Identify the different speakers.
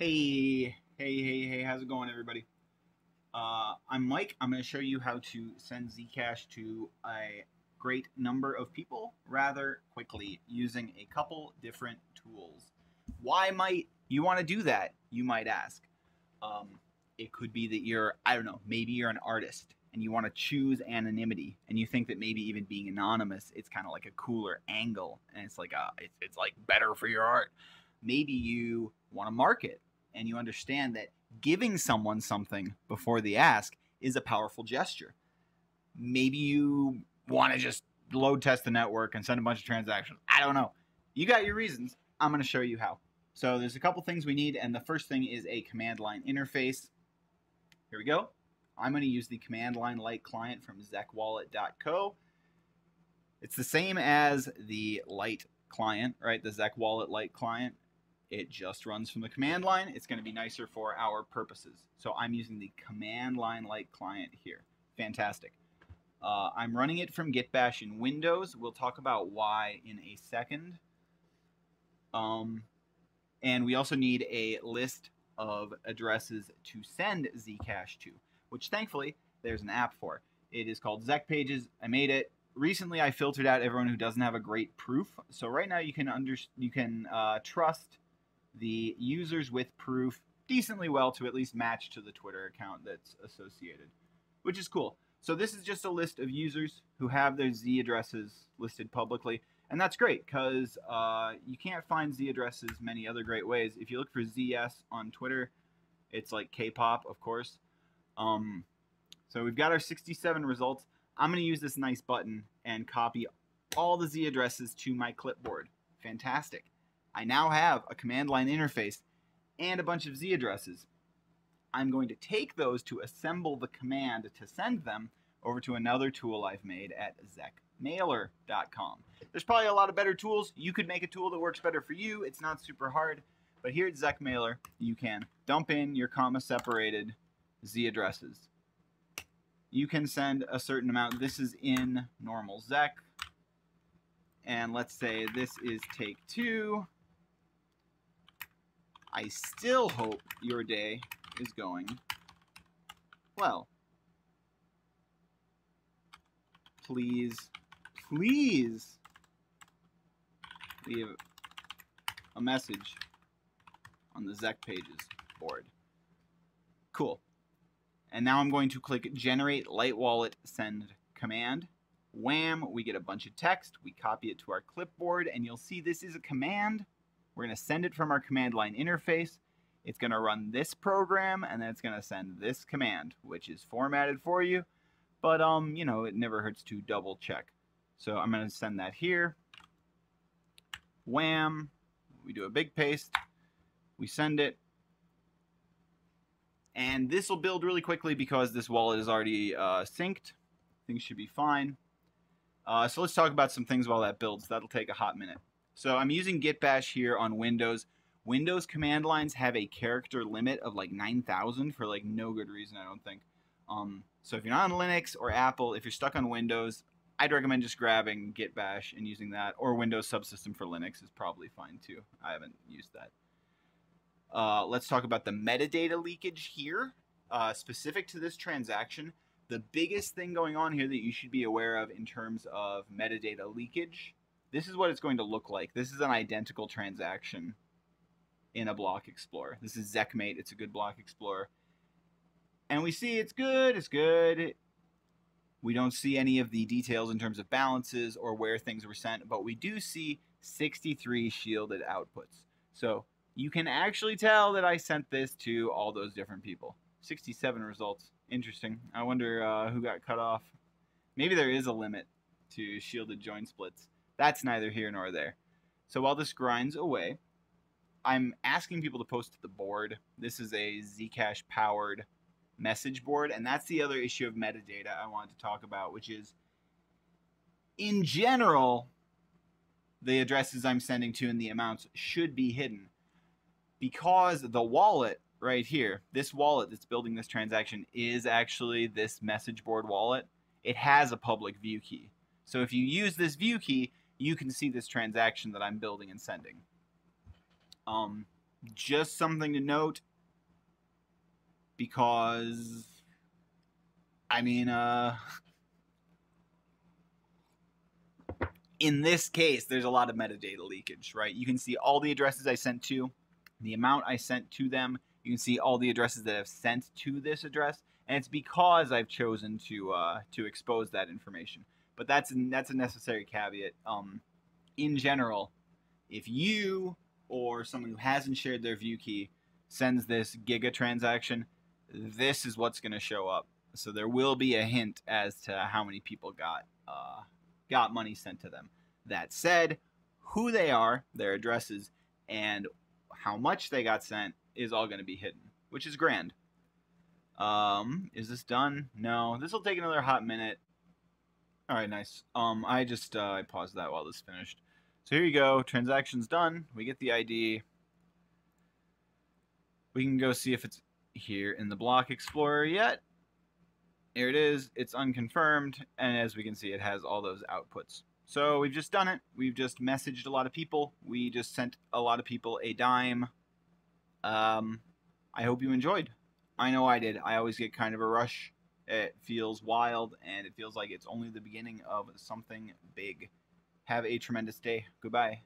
Speaker 1: Hey, hey, hey, hey, how's it going, everybody? Uh, I'm Mike. I'm going to show you how to send Zcash to a great number of people rather quickly using a couple different tools. Why might you want to do that, you might ask? Um, it could be that you're, I don't know, maybe you're an artist and you want to choose anonymity and you think that maybe even being anonymous, it's kind of like a cooler angle and it's like, a, it's, it's like better for your art. Maybe you want to market and you understand that giving someone something before they ask is a powerful gesture. Maybe you want to just load test the network and send a bunch of transactions. I don't know. You got your reasons. I'm going to show you how. So there's a couple things we need, and the first thing is a command line interface. Here we go. I'm going to use the command line light client from zecwallet.co. It's the same as the light client, right? The Zecwallet Lite client. It just runs from the command line. It's going to be nicer for our purposes. So I'm using the command line light client here. Fantastic. Uh, I'm running it from Git Bash in Windows. We'll talk about why in a second. Um, and we also need a list of addresses to send Zcash to, which thankfully there's an app for. It is called Zecpages. I made it recently. I filtered out everyone who doesn't have a great proof. So right now you can under you can uh, trust the users with proof decently well to at least match to the Twitter account that's associated, which is cool. So this is just a list of users who have their Z addresses listed publicly. And that's great because uh, you can't find Z addresses many other great ways. If you look for ZS on Twitter, it's like K-pop, of course. Um, so we've got our 67 results. I'm going to use this nice button and copy all the Z addresses to my clipboard. Fantastic. I now have a command line interface and a bunch of Z addresses. I'm going to take those to assemble the command to send them over to another tool I've made at zecmailer.com. There's probably a lot of better tools. You could make a tool that works better for you. It's not super hard. But here at Zecmailer, you can dump in your comma separated Z addresses. You can send a certain amount. This is in normal Zec. And let's say this is take two. I still hope your day is going well. Please, please leave a message on the Zec pages board. Cool. And now I'm going to click Generate Light Wallet Send Command. Wham, we get a bunch of text. We copy it to our clipboard, and you'll see this is a command. We're going to send it from our command line interface. It's going to run this program, and then it's going to send this command, which is formatted for you. But, um, you know, it never hurts to double check. So I'm going to send that here. Wham. We do a big paste. We send it. And this will build really quickly because this wallet is already uh, synced. Things should be fine. Uh, so let's talk about some things while that builds. That'll take a hot minute. So I'm using Git Bash here on Windows. Windows command lines have a character limit of like 9,000 for like no good reason, I don't think. Um, so if you're not on Linux or Apple, if you're stuck on Windows, I'd recommend just grabbing Git Bash and using that, or Windows Subsystem for Linux is probably fine too. I haven't used that. Uh, let's talk about the metadata leakage here, uh, specific to this transaction. The biggest thing going on here that you should be aware of in terms of metadata leakage, this is what it's going to look like. This is an identical transaction in a block explorer. This is Zecmate. It's a good block explorer. And we see it's good, it's good. We don't see any of the details in terms of balances or where things were sent, but we do see 63 shielded outputs. So you can actually tell that I sent this to all those different people. 67 results. Interesting. I wonder uh, who got cut off. Maybe there is a limit to shielded join splits. That's neither here nor there. So while this grinds away, I'm asking people to post to the board. This is a Zcash powered message board, and that's the other issue of metadata I wanted to talk about, which is in general, the addresses I'm sending to and the amounts should be hidden because the wallet right here, this wallet that's building this transaction is actually this message board wallet. It has a public view key. So if you use this view key, you can see this transaction that I'm building and sending. Um, just something to note because I mean, uh, in this case, there's a lot of metadata leakage, right? You can see all the addresses I sent to, the amount I sent to them. You can see all the addresses that I've sent to this address, and it's because I've chosen to uh, to expose that information. But that's that's a necessary caveat. Um, in general, if you or someone who hasn't shared their view key sends this Giga transaction, this is what's going to show up. So there will be a hint as to how many people got uh, got money sent to them. That said, who they are, their addresses, and how much they got sent is all going to be hidden, which is grand. Um, is this done? No, this will take another hot minute. All right, nice. Um, I just uh, I paused that while this finished. So here you go. Transaction's done. We get the ID. We can go see if it's here in the Block Explorer yet. Here it is. It's unconfirmed, and as we can see, it has all those outputs. So we've just done it. We've just messaged a lot of people. We just sent a lot of people a dime. Um, I hope you enjoyed. I know I did. I always get kind of a rush. It feels wild, and it feels like it's only the beginning of something big. Have a tremendous day. Goodbye.